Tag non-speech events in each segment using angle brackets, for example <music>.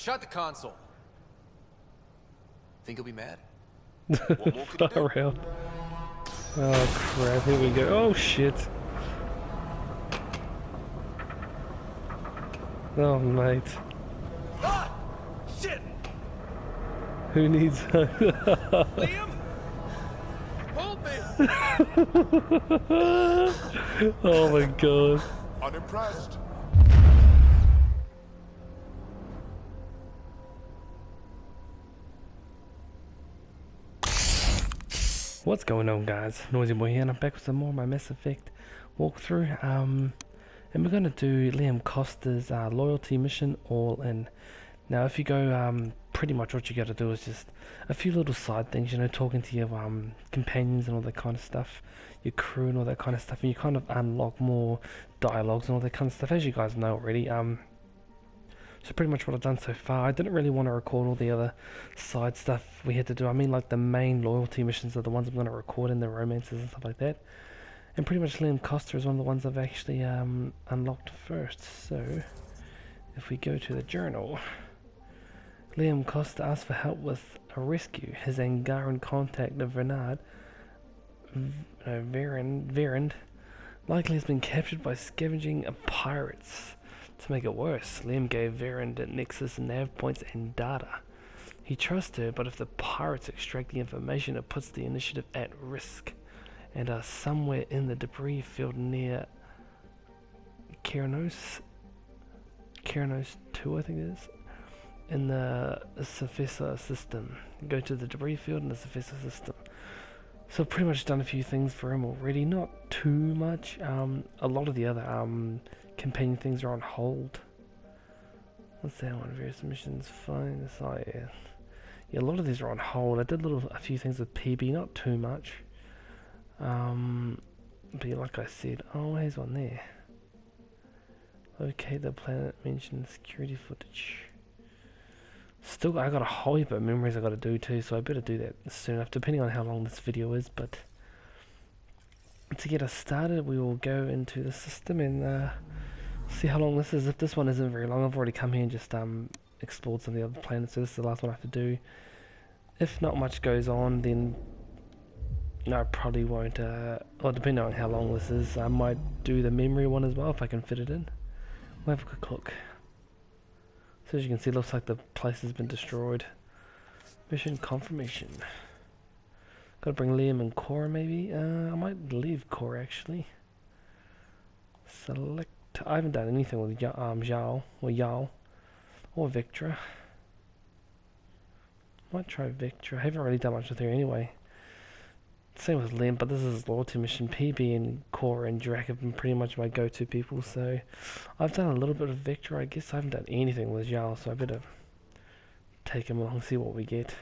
shot the console. Think he'll be mad? <laughs> what more could do? around. Oh crap, here we go. Oh shit. Oh mate. Ah! Shit! Who needs <laughs> Liam? Hold me! Oh my god. Unimpressed. What's going on guys? NoisiBoi here and I'm back with some more of my Mass Effect walkthrough. Um, and we're going to do Liam Kosta's uh, loyalty mission all in. Now if you go, um, pretty much what you got to do is just a few little side things, you know, talking to your um, companions and all that kind of stuff, your crew and all that kind of stuff, and you kind of unlock more dialogues and all that kind of stuff, as you guys know already. Um, so pretty much what I've done so far. I didn't really want to record all the other side stuff we had to do. I mean, like the main loyalty missions are the ones I'm going to record in the romances and stuff like that. And pretty much Liam Kosta is one of the ones I've actually um, unlocked first. So if we go to the journal, Liam Kosta asks for help with a rescue. His Angaran contact, Vernard, v- no, Verand, Verand, likely has been captured by scavenging pirates. To make it worse, Liam gave Verand Nexus nav points and data. He trusts her, but if the pirates extract the information, it puts the initiative at risk. And are somewhere in the debris field near Keranos, Keranos 2, I think it is, in the Cephesa system. Go to the debris field in the Cephesa system. So pretty much done a few things for him already, not too much. Um, a lot of the other um, companion things are on hold. What's that one? Various missions, fine. Oh yeah, yeah. A lot of these are on hold. I did little a few things with Peebee, not too much. Um, but like I said, oh, here's one there. Locate the planet. mentioned security footage. Still, I got a whole heap of memories I got to do too, so I better do that soon enough, depending on how long this video is. But to get us started, we will go into the system and uh, see how long this is. If this one isn't very long, I've already come here and just um, explored some of the other planets, so this is the last one I have to do. If not much goes on, then no, I probably won't. Uh, well, depending on how long this is, I might do the memory one as well if I can fit it in. We'll have a quick look. So as you can see, looks like the place has been destroyed. Mission confirmation. Gotta bring Liam and Cora maybe? Uh, I might leave Cora actually. Select. I haven't done anything with ya um, Zhao or Yao or Vetra. Might try Vetra. I haven't really done much with her anyway. Same with Liam, but this is loyalty mission. Peebee and Cora and Drack have been pretty much my go-to people, so I've done a little bit of Victor, I guess. I haven't done anything with Yao, so I better take him along, and see what we get.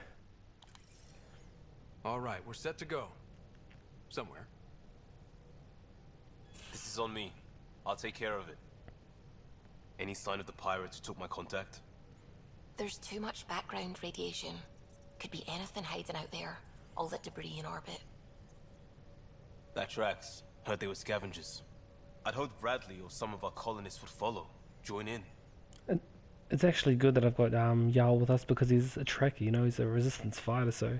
All right, we're set to go. Somewhere. This is on me. I'll take care of it. Any sign of the pirates who took my contact? There's too much background radiation. Could be anything hiding out there. All that debris in orbit. That tracks. Heard they were scavengers. I'd hoped Bradley or some of our colonists would follow. Join in. It's actually good that I've got um, Yao with us because he's a tracker, you know, he's a resistance fighter, so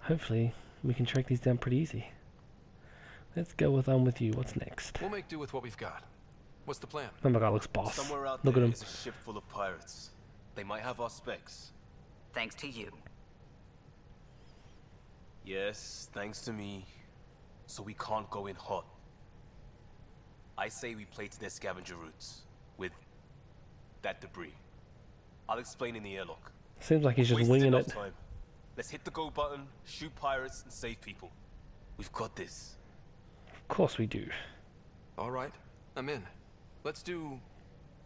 hopefully we can track these down pretty easy. Let's go with on with you. What's next? We'll make do with what we've got. What's the plan? Oh my god, looks boss. Somewhere out Look at him. is a ship full of pirates. They might have our specs. Thanks to you. Yes, thanks to me. So we can't go in hot. I say we play to their scavenger routes. With that debris. I'll explain in the airlock. Seems like he's just Wasted winging it. Time. Let's hit the go button, shoot pirates, and save people. We've got this. Of course we do. All right, I'm in. Let's do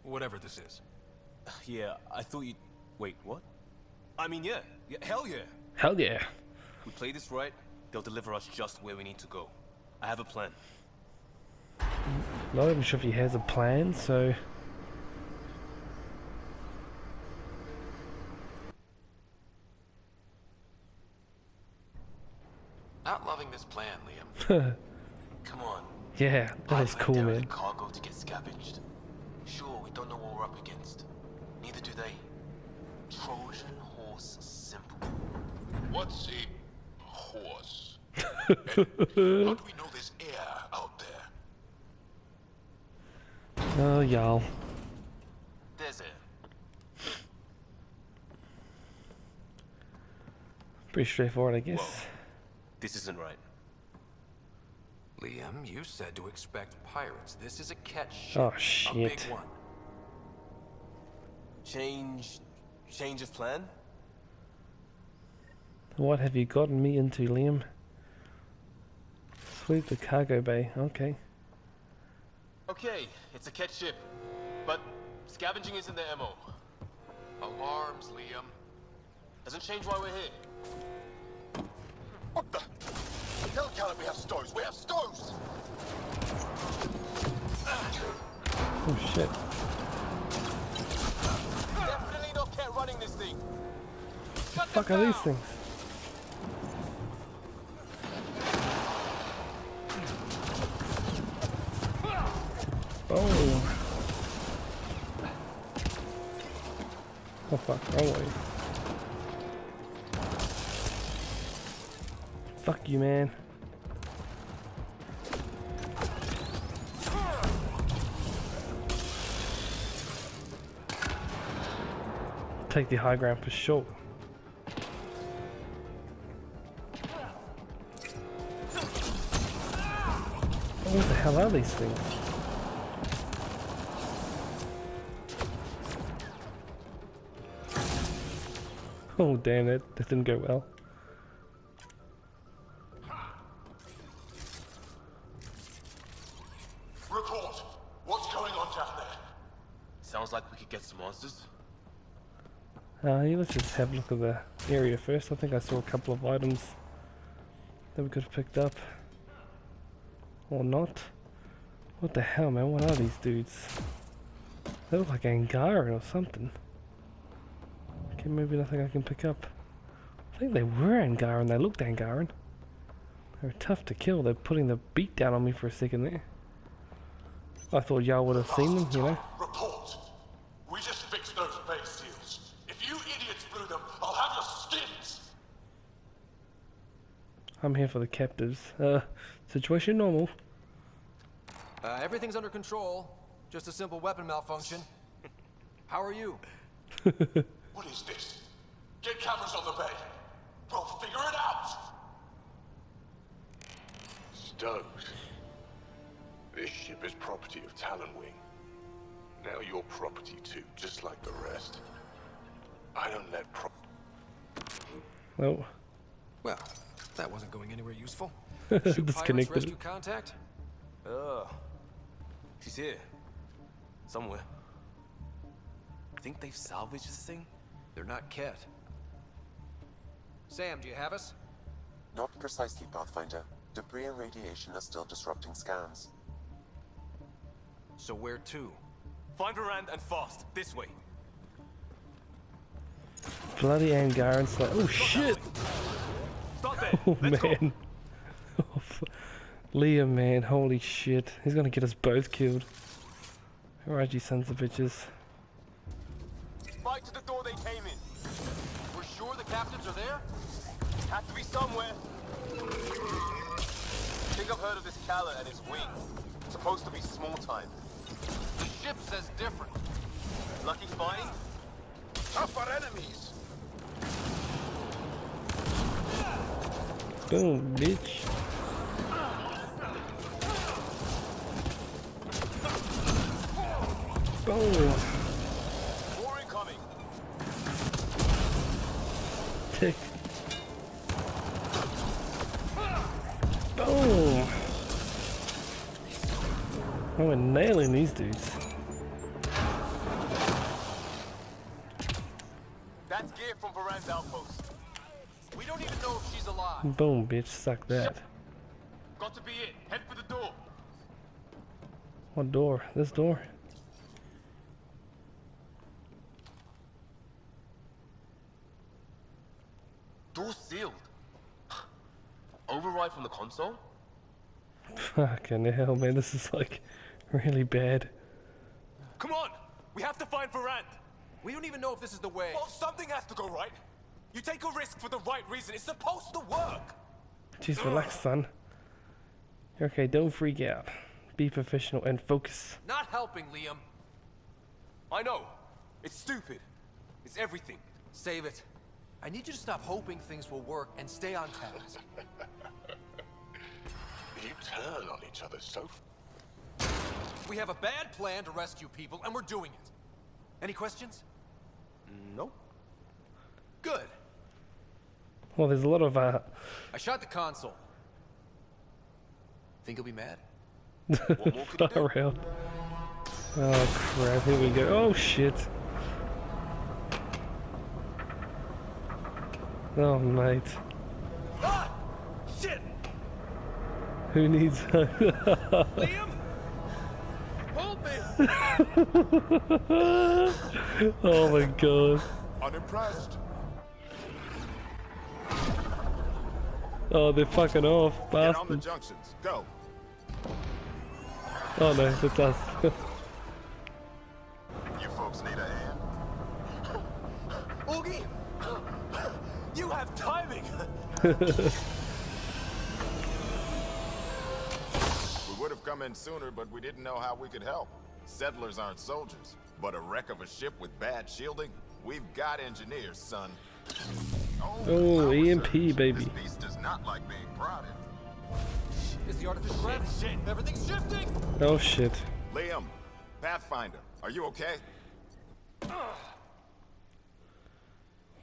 whatever this is. <sighs> Yeah, I thought you'd. Wait, what? I mean, yeah. yeah. Hell yeah. Hell yeah. We play this right, they'll deliver us just where we need to go. I have a plan. Not even sure if he has a plan, so Not loving this plan, Liam. <laughs> Come on. yeah, that was cool, man. cargo to get scavenged. Sure, we don't know what we're up against. Neither do they. Trojan horse simple. What's a horse? <laughs> how do we know there's air out there? Oh, y'all. There's air. Pretty straightforward, I guess. Whoa. This isn't right. Liam, you said to expect pirates. This is a catch oh, ship. Oh, A big one. Change. change of plan? What have you gotten me into, Liam? Sweep the cargo bay. Okay. Okay, it's a catch ship. But scavenging isn't the MO. Alarms, Liam. Doesn't change why we're here. What the? Tell Callum we have stoves. We have stoves. Oh shit. Definitely not Cat running this thing. Fuck are these things? Oh. Oh fuck, oh, wrong way. Fuck you, man. Take the high ground for sure. What the hell are these things? Oh damn it, that didn't go well. Uh, let's just have a look at the area first. I think I saw a couple of items that we could have picked up. Or not. What the hell, man? What are these dudes? They look like Angaran or something. Okay, maybe nothing I can pick up. I think they were Angaran. They looked Angaran. They were tough to kill. They're putting the beat down on me for a second there. I thought y'all would have seen them, you know? Report. We just fixed those bay seals. If you idiots blew them, I'll have your skins. I'm here for the captives. Uh, situation normal. Uh, everything's under control. Just a simple weapon malfunction. How are you? <laughs> What is this? Get cameras on the bay. We'll figure it out. Stokes. This ship is property of Talonwing. Now you're property too, just like the rest. I don't let pro- Oh, Well, that wasn't going anywhere useful. <laughs> Shoot pirates, disconnected. rescue contact? Ugh. She's here. Somewhere. Think they've salvaged this thing? They're not Kett. Sam, do you have us? Not precisely, Pathfinder. Debris and radiation are still disrupting scans. So where to? Find Rand and fast. This way. Bloody Angaran's like, oh shit! Start there. Oh Let's go. man. Oh, <laughs> f- Liam, man, holy shit. He's gonna get us both killed. Alright, you sons of bitches. Fight to the door they came in. We're sure the captains are there? Have to be somewhere. I Think I've heard of this Kala and his wing. Supposed to be small time. The ship says different. Lucky find? Tougher enemies. Boom, bitch. Boom. Incoming. Tick. Boom. Oh, we're nailing these dudes. Boom, bitch. Suck that. Got to be it. Head for the door. What door? This door? Door sealed. <sighs> Override from the console? Fucking hell, man. This is like really bad. Come on! We have to find Verand! We don't even know if this is the way. Well, something has to go right. You take a risk for the right reason. It's supposed to work. Jeez, relax, son. Okay, don't freak out. Be professional and focus. Not helping, Liam. I know. It's stupid. It's everything. Save it. I need you to stop hoping things will work and stay on task. <laughs> You turn on each other so we have a bad plan to rescue people, and we're doing it. Any questions? Nope. Good. Well, there's a lot of uh. I shot the console. Think he'll be mad? <laughs> What more could you do? around. Oh crap! Here we go. Oh shit. Oh mate, Ah! Shit! who needs? <laughs> Liam? Oh my god. unimpressed. Oh, they're fucking off, Get on the junctions. Go. Oh no, it's us. <laughs> You folks need a hand? <laughs> Oogie! <coughs> You have timing! <laughs> We would have come in sooner, but we didn't know how we could help. Settlers aren't soldiers, but a wreck of a ship with bad shielding? We've got engineers, son. Oh, oh, power EMP, baby. This beast does not like being prodded. It's the artificial gravity. shit. Everything's shifting! oh shit. Liam, Pathfinder, are you okay?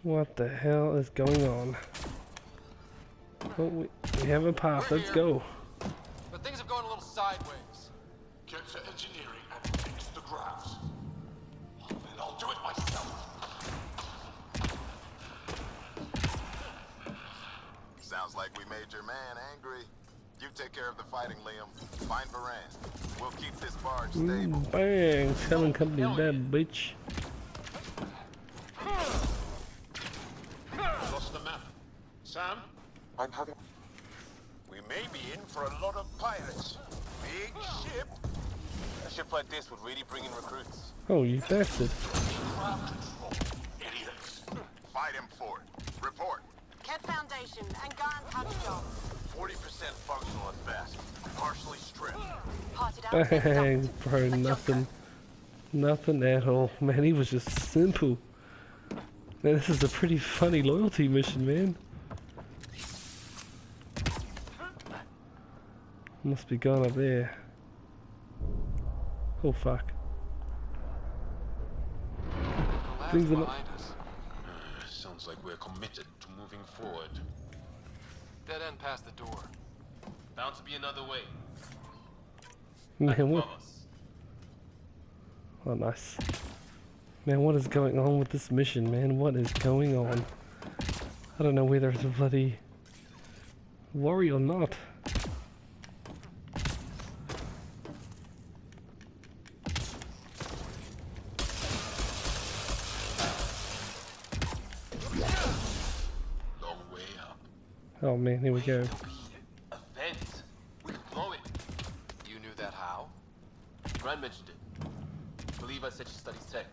What the hell is going on? Oh, we, we have a path. Let's go. Man angry. You take care of the fighting, Liam. Find Verand. We'll keep this barge stable. Mm, bang! Selling company dead, bitch. Lost the map. Sam, I'm having. we may be in for a lot of pirates. Big ship. A ship like this would really bring in recruits. Oh, you bastard. Idiots. Fight him for it. Report. Kent Foundation and Garn touch job. 40% functional at best. Partially stripped. Parted out. and Bang, dumped. bro, nothing. Nothing at all. <laughs> Man, he was just simple. Man, this is a pretty funny loyalty mission, man. Must be gone up there. Oh fuck. Things are not- us. Uh, sounds like we're committed to moving forward. Dead end past the door. Bound to be another way. Man, what? Oh, nice. Man, what is going on with this mission, man? What is going on? I don't know whether it's a bloody worry or not. Oh man, here we go. A vent. We blow it. You knew that how? Rand mentioned it. Believe I said she studies tech.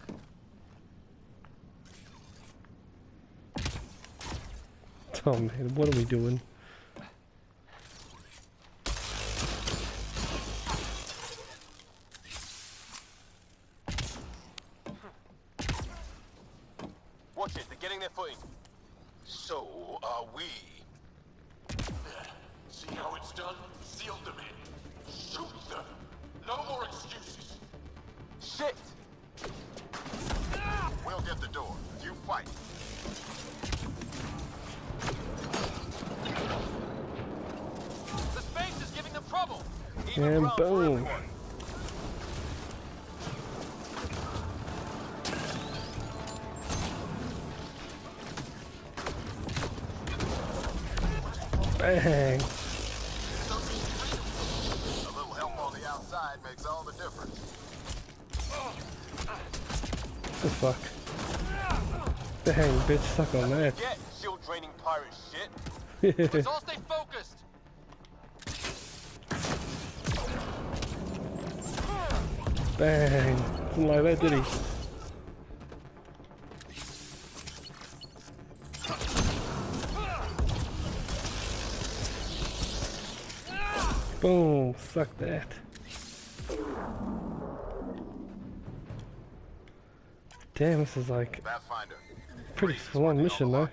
Oh man, what are we doing? And boom. Bang! A little help on the outside makes all the difference. The fuck? Bang, bitch, suck on that. Get shield draining pirate shit. <laughs> Bang. Didn't like that, did he? Boom. Fuck that. Damn, this is like pretty fun mission though.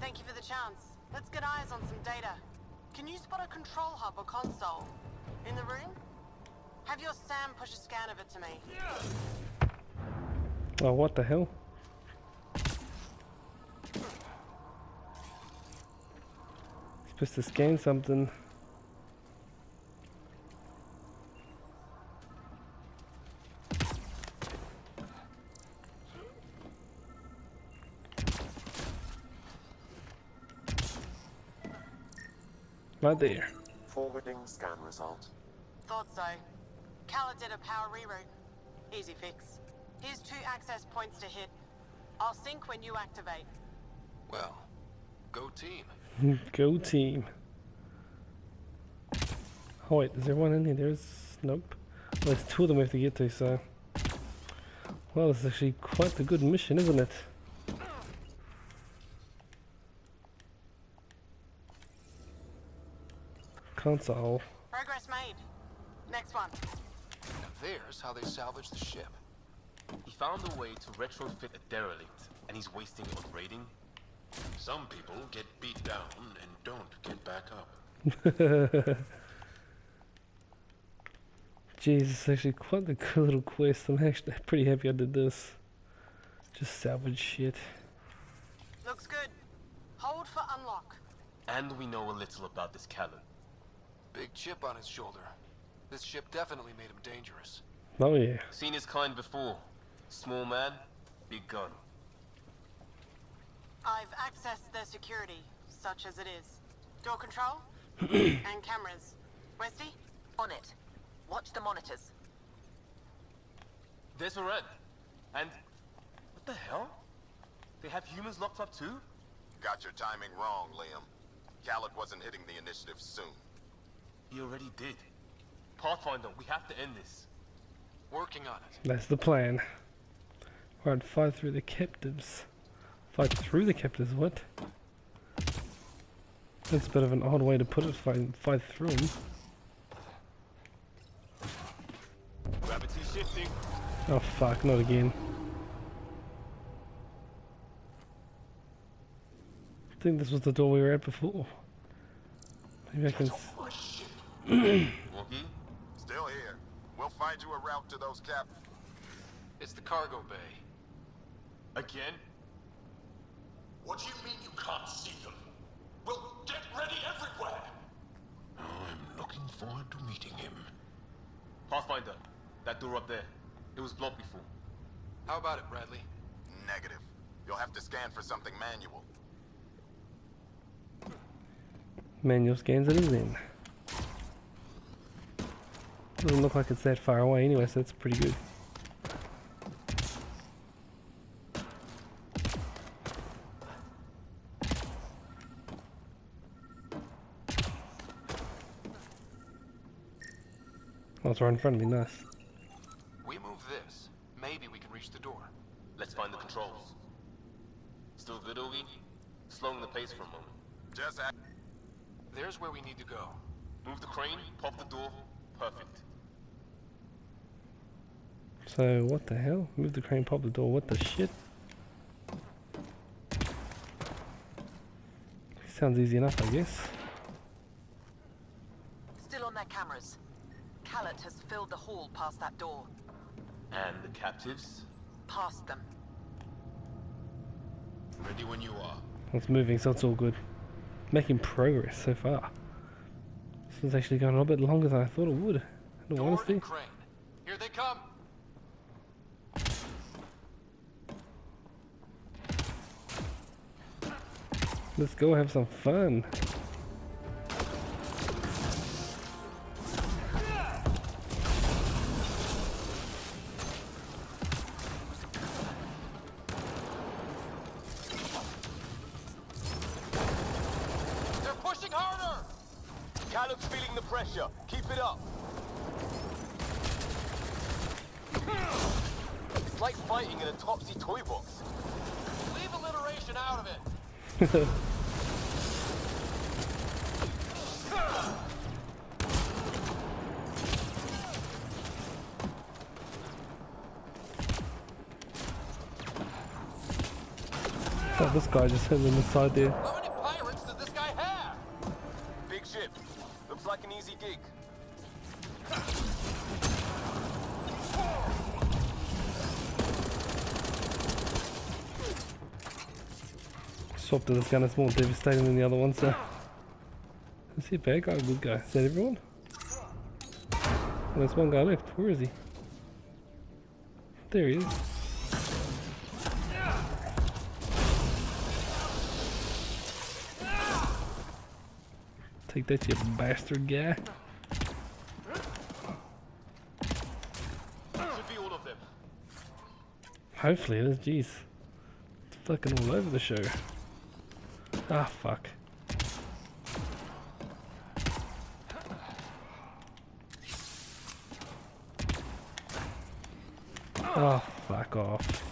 Thank you for the chance. Let's get eyes on some data. Can you spot a control hub or console? In the room? Have your Sam push a scan of it to me. Oh, what the hell? Supposed to scan something. Right there. Forwarding scan result. Thought so. Kala did a power reroute. Easy fix. Here's two access points to hit. I'll sync when you activate. Well, go team. <laughs> Go team. Oh wait, is there one in here? There's... nope. Well, there's two of them we have to get to, so... Well, this is actually quite a good mission, isn't it? Console. There's how they salvage the ship. He found a way to retrofit a derelict, and he's wasting it on raiding. Some people get beat down and don't get back up. <laughs> Jeez, it's actually quite a good little quest. I'm actually pretty happy I did this. Just salvage shit. Looks good. Hold for unlock. And we know a little about this Callan. Big chip on his shoulder. This ship definitely made him dangerous. Oh yeah. Seen his kind before. Small man, big gun. I've accessed their security, such as it is. Door control <clears throat> and cameras. Westy? On it. Watch the monitors. There's a red. And what the hell? They have humans locked up too? Got your timing wrong, Liam. Khaled wasn't hitting the initiative soon. He already did. Pathfinder, we have to end this. Working on it. That's the plan. Right, fight through the captives. Fight through the captives, what? That's a bit of an odd way to put it, fight, fight through them. Gravity shifting. Oh fuck, not again. I think this was the door we were at before. Maybe I can... <clears throat> find you a route to those cap. It's the cargo bay. Again? What do you mean you can't see them? Well, get ready everywhere! I'm looking forward to meeting him. Pathfinder, that door up there. It was blocked before. How about it, Bradley? Negative. You'll have to scan for something manual. Manual scans it is in. Doesn't look like it's that far away anyway, so that's pretty good. Oh, it's right in front of me, nice. We move this. Maybe we can reach the door. Let's find the controls. Still good, Ogie? Slowing the pace for a moment. Just act. There's where we need to go. Move the crane, pop the door. Perfect. So, what the hell? Move the crane, pop the door, what the shit? Sounds easy enough, I guess. Still on their cameras. Callet has filled the hall past that door. And the captives? Past them. Ready when you are. It's moving, so it's all good. Making progress so far. This is actually going a little bit longer than I thought it would. In all honesty. crane. Here they come. Let's go have some fun. They're pushing harder! Callum's feeling the pressure. Keep it up. It's like fighting in a Topsy toy box. Leave alliteration out of it. <laughs> guy just hit him in the side there. How many pirates does this guy have? Big ship. Looks like an easy gig. Swap to this gun, it's more devastating than the other one, so. Is he a bad guy or a good guy? Is that everyone? There's one guy left. Where is he? There he is. Take that, you bastard guy. Hopefully it is, jeez. It's fucking all over the show. Ah, fuck. Oh, fuck off.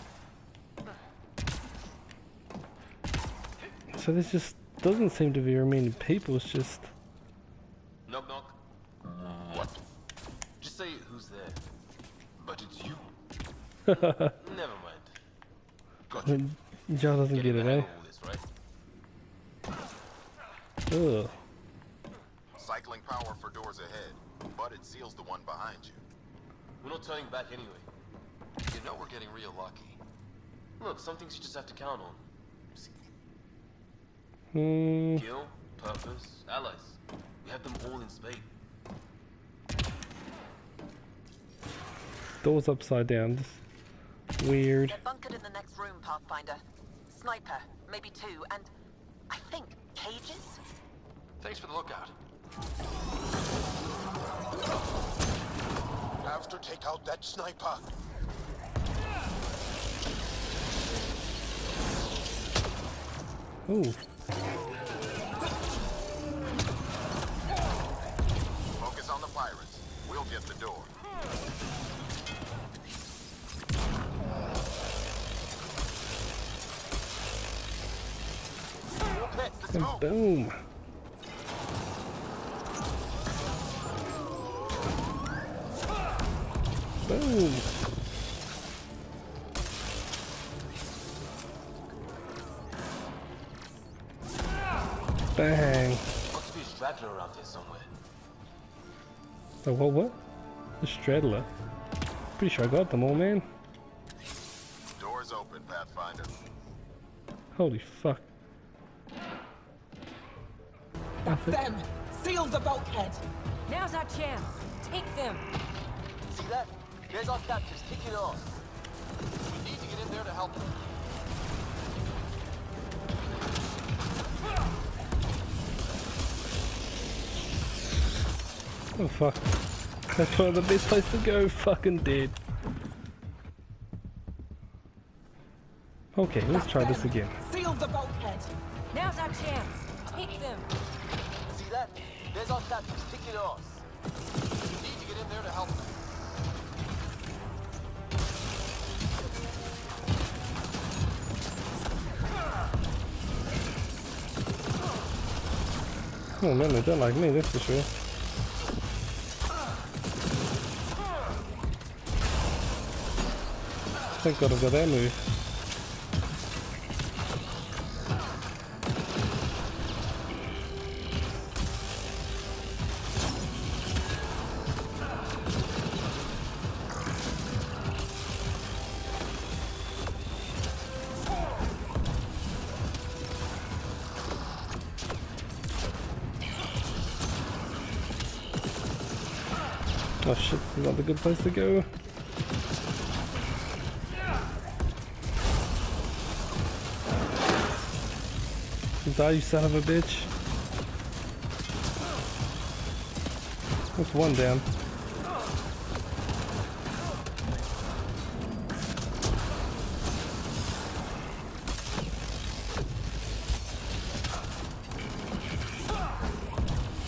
So this just doesn't seem to be many people, it's just... Never mind. Gotcha. Joe doesn't get it, eh? This, right? Ugh. Cycling power for doors ahead, but it seals the one behind you. We're not turning back anyway. You know we're getting real lucky. Look, some things you just have to count on. Hmm. Skill, purpose, allies. We have them all in spade. Doors upside down. Just weird. They're bunkered in the next room, Pathfinder. Sniper, maybe two, and I think cages? Thanks for the lookout. Have to take out that sniper. Ooh. Focus on the pirates. We'll get the door. And boom. Boom. Bang. Got be a straggler around here somewhere. Oh, what, what? The straddler. Pretty sure I got them all, man. Doors open, Pathfinder. Holy fuck. That's them! Seal the bulkhead! Now's our chance. Take them. See that? There's our captors kicking off. We need to get in there to help them. Oh fuck. That's one of the best place to go. Fucking dead. Okay, let's try this again. Seal the bulkhead! Now's our chance. Take them. See that? There's our captors kicking off. We need to get in there to help them. Oh man, they don't like me, that's for sure. Thank god I've got that move. Place to go. Die, you son of a bitch. That's one down.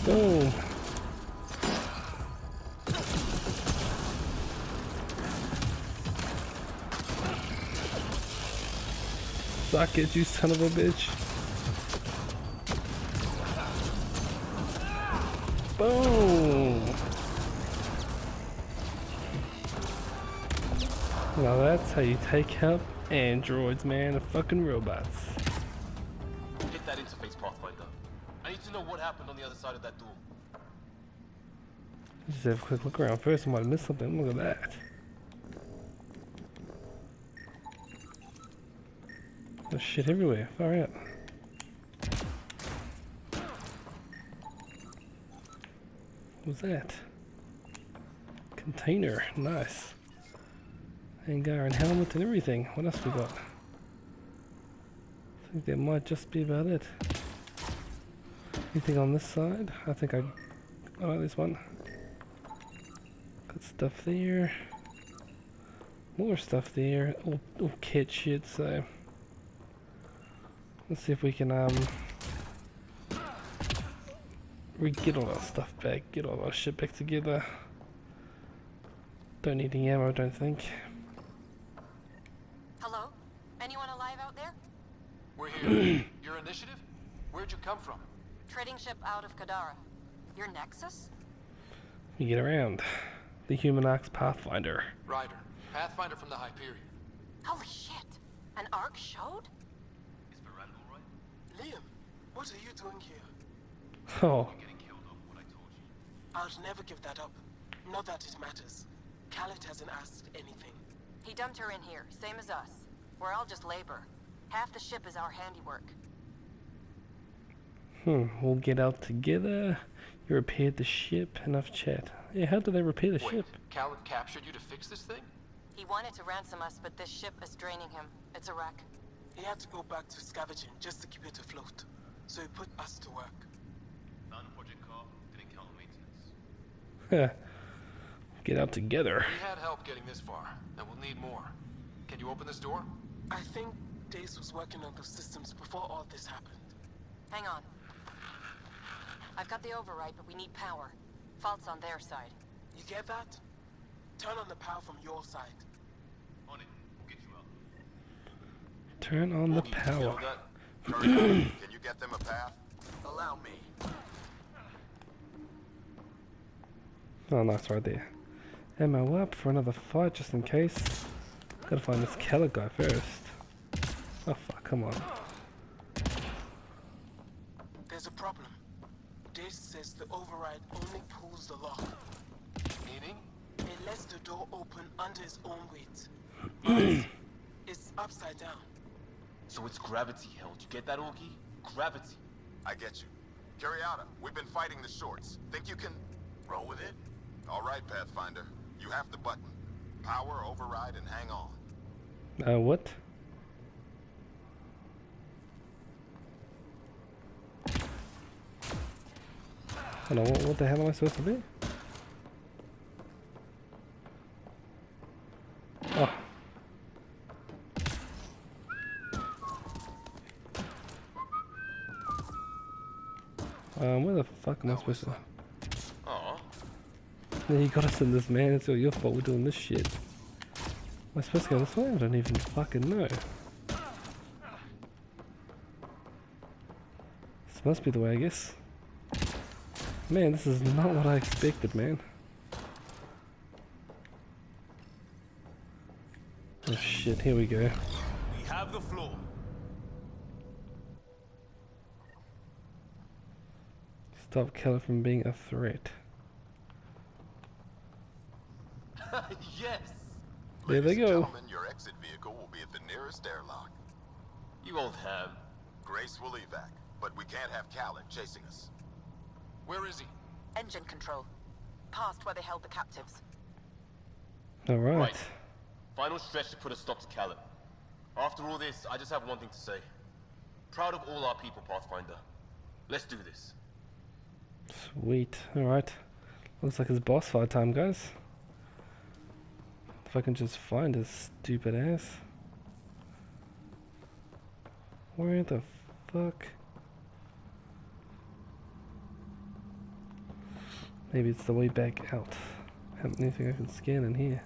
Boom. Suck it, you son of a bitch. Boom! Now that's how you take out androids, man, and fucking robots. get that interface, Pathfinder. I need to know what happened on the other side of that door. Just have a quick look around first. I might have missed something. Look at that. Shit everywhere. Far out. What was that? Container. Nice. Hangar and helmet and everything. What else we got? I think that might just be about it. Anything on this side? I think I... I like this one. Got stuff there. More stuff there. All, all kit shit, so... Let's see if we can, um... We get all our stuff back, get all our shit back together. Don't need any ammo, I don't think. Hello? Anyone alive out there? We're here. <clears throat> Your initiative? Where'd you come from? Trading ship out of Kadara. Your Nexus? You get around. The Human Ox Pathfinder. Ryder. Pathfinder from the Hyperion. Holy shit! An arc showed? Is Miranda alright? Liam, what are you doing here? Oh, Getting killed over what I told you. I'll never give that up. Not that it matters. Khaled hasn't asked anything. He dumped her in here, same as us. We're all just labor. Half the ship is our handiwork. hmm. We'll get out together. You repaired the ship. Enough chat. Yeah, how did they repair the Wait, ship? Khaled captured you to fix this thing? He wanted to ransom us, but this ship is draining him. It's a wreck. He had to go back to scavenging just to keep it afloat. So he put us to work. Non-project car, didn't count maintenance. get out together. We had help getting this far, and we'll need more. Can you open this door? I think Dace was working on those systems before all this happened. Hang on. I've got the override, but we need power. Fault's on their side. You get that? Turn on the power from your side. On it, we'll get you out. Turn on the Boogie, you feel power. that? Turn it on. Can you get them a path? Allow me. Oh, nice right there. Ammo up for another fight just in case. Gotta find this Keller guy first. Oh fuck, come on. There's a problem. Dace says the override only pulls the lock. Meaning? It lets the door open under its own weight. <clears throat> It's upside down. So it's gravity held. You get that, Augie? Gravity. I get you. Carriata, we've been fighting the shorts. Think you can roll with it? All right, Pathfinder. You have the button. Power, override, and hang on. Uh, what? Hold on, what, what the hell am I supposed to do? Fuck am I supposed to... Aw. Yeah, you got us in this, man. It's all your fault we're doing this shit. Am I supposed to go this way? I don't even fucking know. This must be the way, I guess. Man, this is not what I expected, man. Oh shit, here we go. We have the floor. Stop Keller from being a threat. <laughs> yes! There they Ladies and go. Gentlemen, your exit vehicle will be at the nearest airlock. You old ham. Grace will evac, but we can't have Khaled chasing us. Where is he? Engine control. Past where they held the captives. Alright. Right. Final stretch to put a stop to Khaled. After all this, I just have one thing to say. Proud of all our people, Pathfinder. Let's do this. Sweet. Alright. Looks like it's boss fight time, guys. If I can just find his stupid ass. Where the fuck? Maybe it's the way back out. Have anything I can scan in here?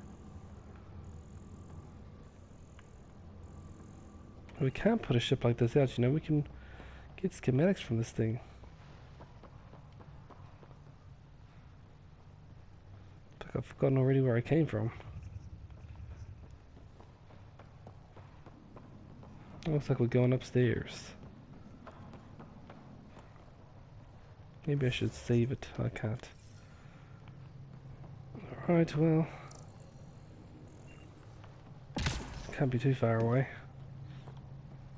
We can't put a ship like this out, you know, we can get schematics from this thing. I've forgotten already where I came from. Looks like we're going upstairs. Maybe I should save it. I can't. Alright, well. Can't be too far away.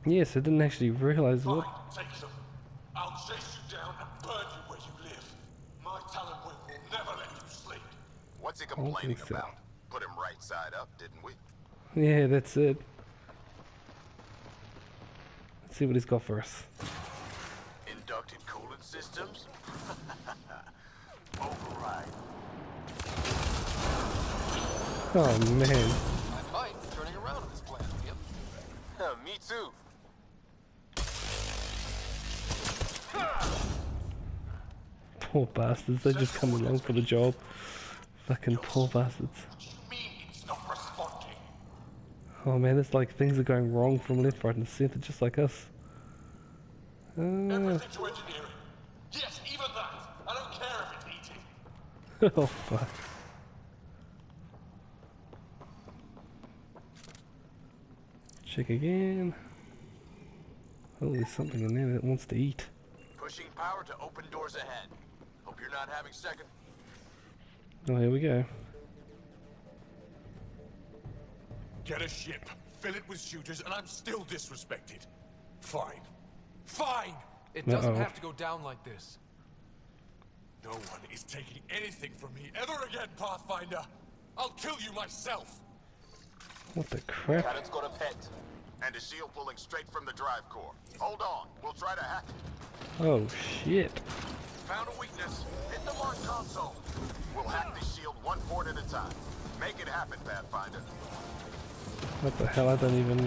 Yes, I didn't actually realize what. Take them. I'll chase you down and burn you where you live. My Talon Wing will never let you sleep. What's he don't complaining so. about? Put him right side up, didn't we? Yeah, that's it. Let's see what he's got for us. Inducted coolant systems? <laughs> Override. Oh man. I might turning around on this plan. Yep. <laughs> Me too. Poor bastards, they just come along for the job. Fucking poor bastards. It's not responding. Oh man, it's like things are going wrong from left, right, and center, just like us. Uh, Everything to engineering. Yes, even that. I don't care if it's eating. <laughs> oh fuck. Check again. Oh, there's something in there that wants to eat. Pushing power to open doors ahead. Hope you're not having second. Oh, here we go. Get a ship, fill it with shooters, and I'm still disrespected. Fine. Fine! It doesn't Uh-oh. have to go down like this. No one is taking anything from me ever again, Pathfinder. I'll kill you myself. What the crap? Cannon's got a pet. And a shield pulling straight from the drive core. Hold on, we'll try to hack it. Oh shit. Found a weakness. Hit the launch console. We'll hack the shield one port at a time. Make it happen, Pathfinder. What the hell? I don't even.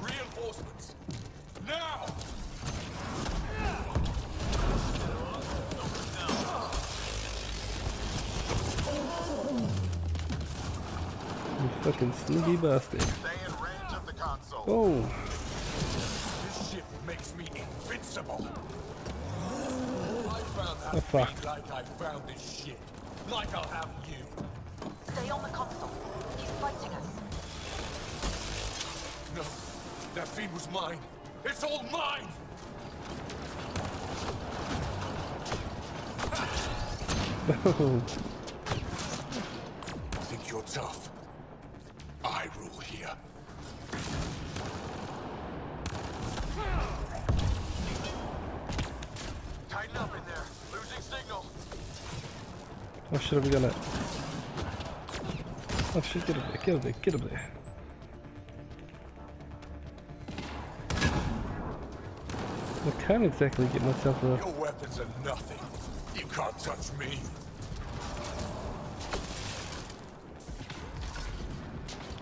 Reinforcements. Now! You fucking sneaky bastard. Stay in range of the console. Oh. Oh, fuck. like I found this ship. Like I'll have you. Stay on the console. He's fighting us. No, that fiend was mine. It's all mine! <laughs> Think you're tough? I rule here. Tighten up in there. Losing signal. Oh shit, we gonna. Oh shit, get up there, get up there, get up there. I can't exactly get myself a. Your weapons are nothing. You can't touch me.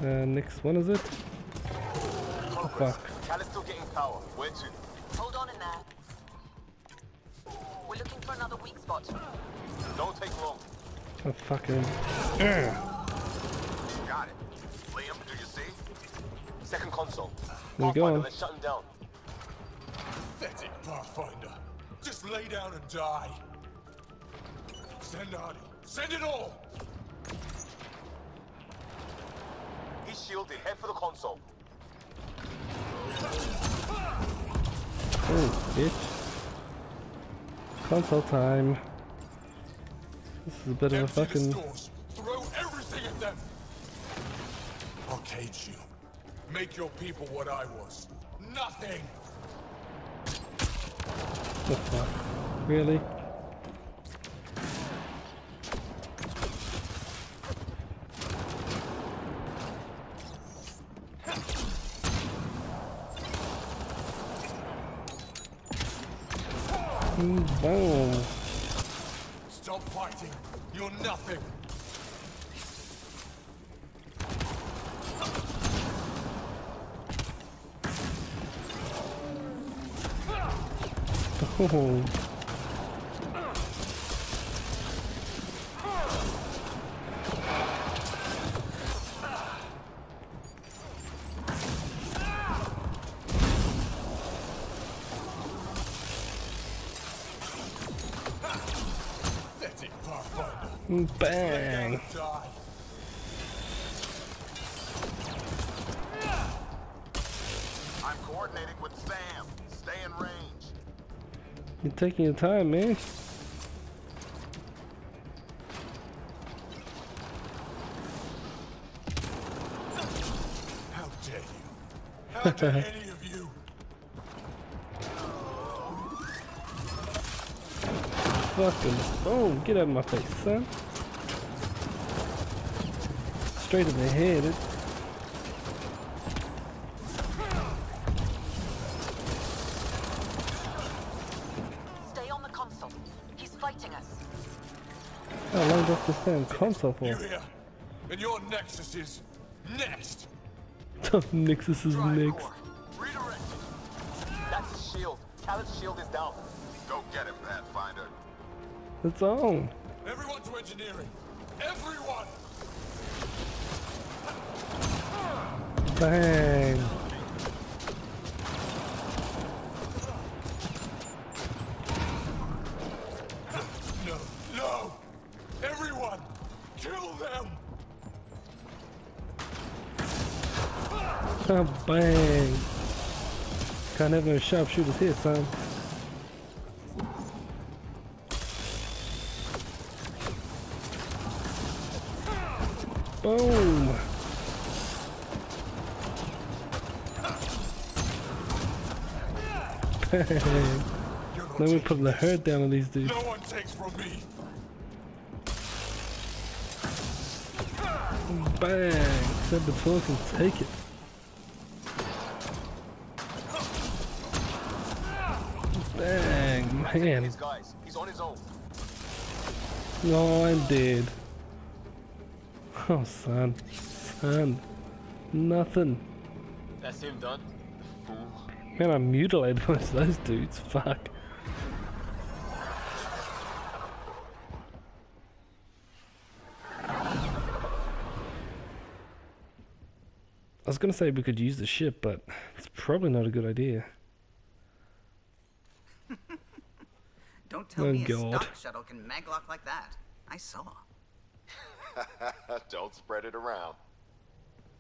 Uh, next one is it? Oh, fuck. Cal still getting power. Where to? Hold on in there. We're looking for another weak spot. Don't take long. Oh fucking. Got it. Liam, do you see? Second console. Where you Pathfinder, going? let's shut him down. Pathetic Pathfinder. Just lay down and die. Send Arnie. Send it all! He's shielded. Head for the console. Oh, bitch. Console time. This is a bit of a fucking. Throw everything at them! I'll cage you. Make your people what I was. Nothing! The fuck? Really? <laughs> Boom. Fighting. You're nothing. Oh. Bang. I'm coordinating with Sam. Stay in range. You're taking your time, man. How dare you? How dare <laughs> any of you? Fucking boom, get out of my face, son. Straight in the head. It, Stay on the console. He's fighting us. how long does this damn console for? You here? And your Nexus is next. <laughs> Nexus is next. That's his shield. Talon's shield is down. Go get him, Pathfinder. It's on. Everyone to engineering. Everyone. Bang. No, no. Everyone, kill them. Oh, bang. Can't have no sharpshooters here, son. Boom. Bang. <laughs> Let me put the hurt down on these dudes. No one takes from me. Bang. Saboteur can take it. Bang, man. These guys. He's on his own. No, I'm dead. Oh, son. Son. Nothing. That's him done. Fool. Man, I mutilated <laughs> most of those dudes. Fuck. I was gonna say we could use the ship, but it's probably not a good idea. <laughs> Don't tell Oh, me a oh, God. stock shuttle can maglock like that. I saw. <laughs> Don't spread it around.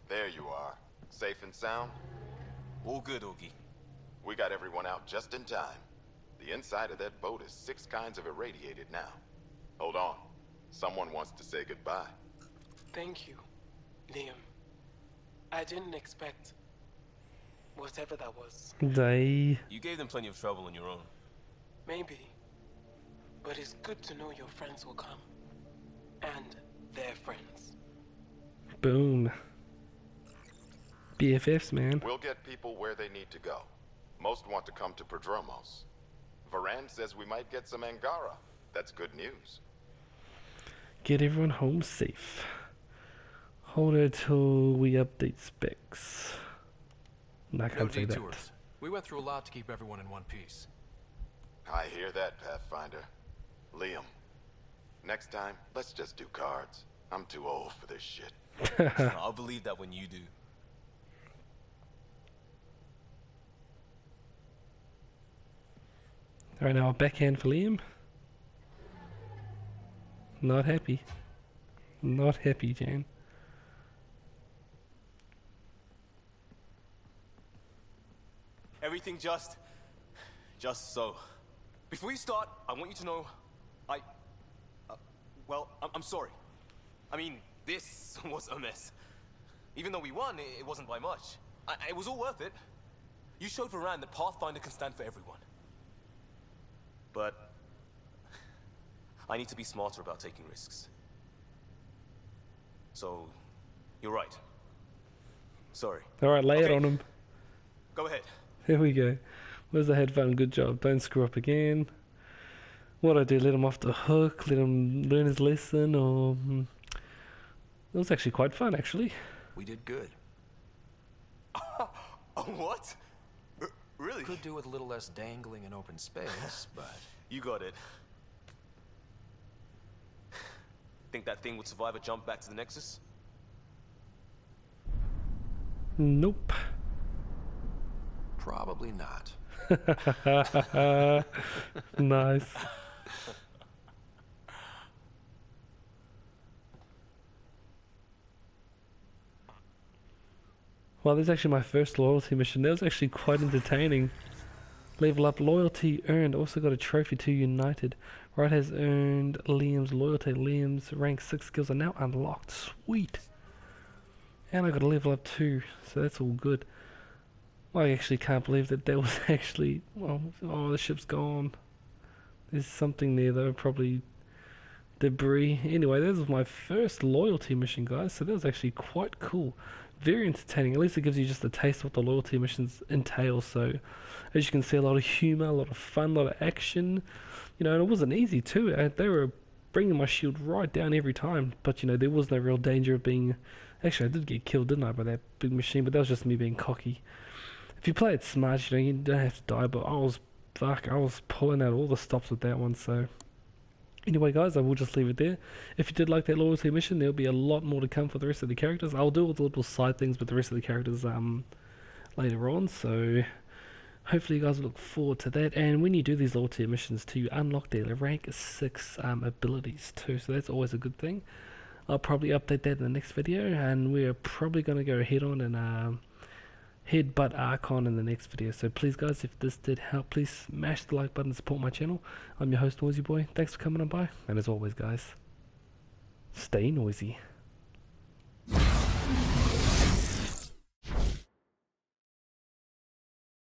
There you are. Safe and sound? All good, Oogie. We got everyone out just in time. The inside of that boat is six kinds of irradiated now. Hold on. Someone wants to say goodbye. Thank you, Liam. I didn't expect whatever that was. They. You gave them plenty of trouble on your own. Maybe. But it's good to know your friends will come. And their friends. Boom. BFFs, man. We'll get people where they need to go. Most want to come to Prodromos. Verand says we might get some Angara. That's good news. Get everyone home safe. Hold it till we update specs. I No can't say that. detours. We went through a lot to keep everyone in one piece. I hear that, Pathfinder. Liam, next time, let's just do cards. I'm too old for this shit. <laughs> I'll believe that when you do. Alright, now a backhand for Liam. Not happy. Not happy, Jan. Everything just... just so. Before you start, I want you to know... I... Uh, well, I'm, I'm sorry. I mean, this <laughs> was a mess. Even though we won, it, it wasn't by much. I, it was all worth it. You showed Verand that Pathfinder can stand for everyone. But... I need to be smarter about taking risks. So, you're right. Sorry. Alright, lay it on him. Go ahead. Here we go. Where's the headphone? Good job. Don't screw up again. What I do? Let him off the hook? Let him learn his lesson? Or hmm. it was actually quite fun, actually. We did good. <laughs> Oh, what? R- really? Could do with a little less dangling in open space, <laughs> but You got it. Think that thing would survive a jump back to the Nexus? Nope. probably not. <laughs> nice. <laughs> Well, this is actually my first loyalty mission. That was actually quite entertaining. Level up loyalty earned. Also got a trophy to United. Right has earned Liam's loyalty. Liam's rank 6 skills are now unlocked. Sweet. And I got a level up too, so that's all good. I actually can't believe that there was <laughs> actually... Well, oh, the ship's gone. There's something there though, probably debris. Anyway, that was my first loyalty mission, guys, so that was actually quite cool. Very entertaining. At least it gives you just a taste of what the loyalty missions entail. So, as you can see, a lot of humor, a lot of fun, a lot of action. You know, and it wasn't easy too. Uh, they were bringing my shield right down every time, but you know, there was no real danger of being. Actually, I did get killed, didn't I, by that big machine? But that was just me being cocky. If you play it smart, you know, you don't have to die. But I was, fuck, I was pulling out all the stops with that one. So, Anyway, guys, I will just leave it there. If you did like that loyalty mission, there'll be a lot more to come for the rest of the characters. I'll do all the little side things with the rest of the characters um, later on, so hopefully you guys look forward to that. And when you do these loyalty missions too, you unlock their rank 6 um, abilities too, so that's always a good thing. I'll probably update that in the next video, and we're probably going to go head on and... Um, headbutt Archon in the next video. So please guys, if this did help, please smash the like button to support my channel. I'm your host NoisiBoi. Thanks for coming on by. And as always guys, stay noisy.